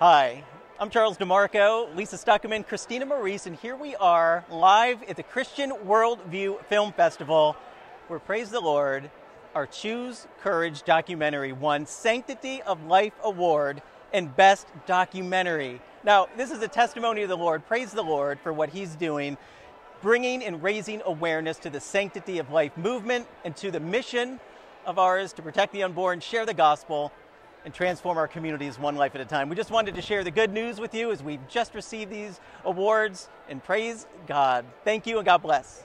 Hi, I'm Charles DeMarco, Lisa Stuckerman, Christina Maurice, and here we are live at the Christian Worldview Film Festival, where Praise the Lord, our Choose Courage documentary won Sanctity of Life Award and Best Documentary. Now, this is a testimony of the Lord. Praise the Lord for what He's doing, bringing and raising awareness to the Sanctity of Life movement and to the mission of ours to protect the unborn, share the gospel, and transform our communities one life at a time. We just wanted to share the good news with you as we've just received these awards and praise God. Thank you and God bless.